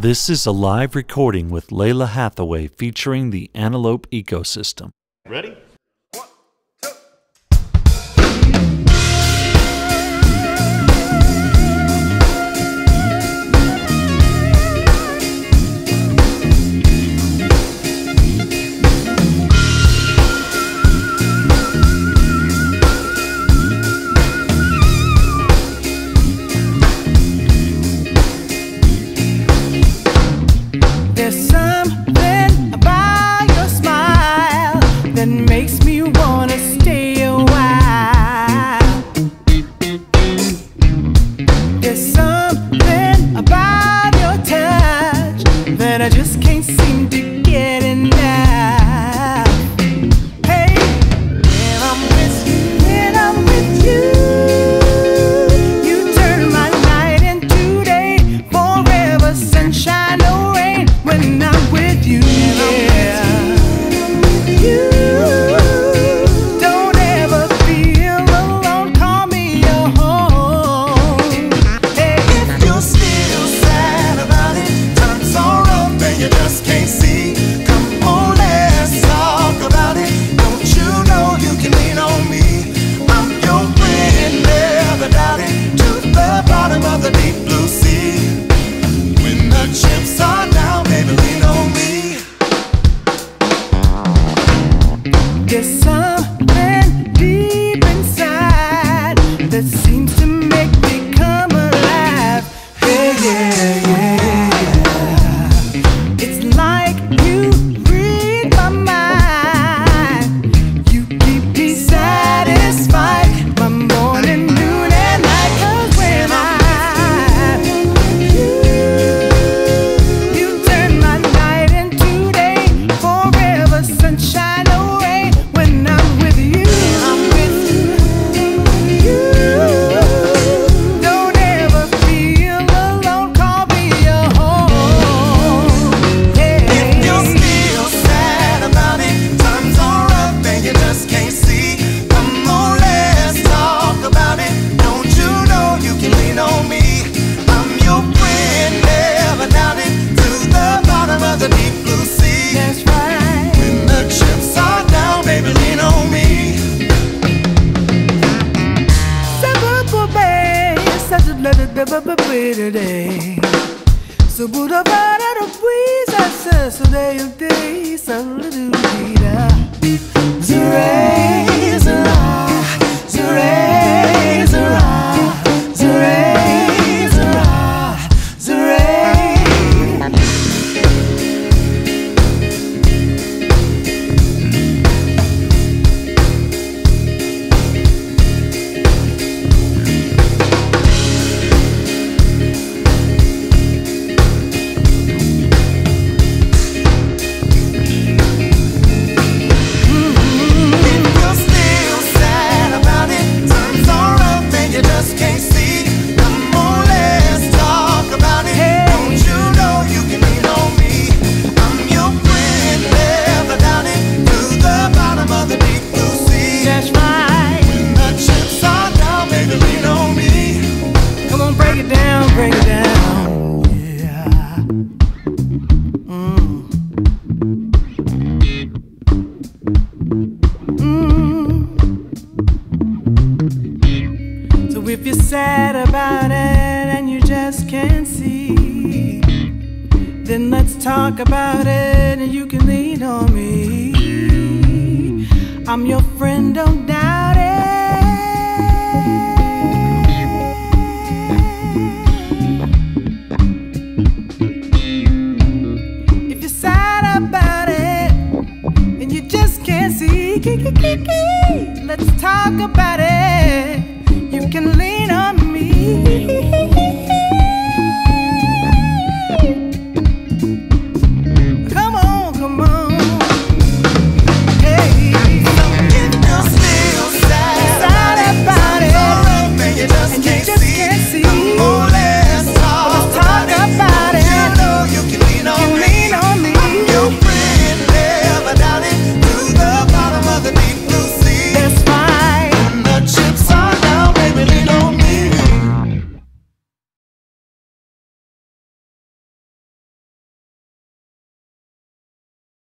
This is a live recording with Lalah Hathaway featuring the Antelope Eco System. Ready? today. So, Buddha, but I don't breeze, I said, so they, they, little. Sad about it and you just can't see, then let's talk about it and you can lean on me. I'm your friend, don't doubt it. If you're sad about it and you just can't see, let's talk about it.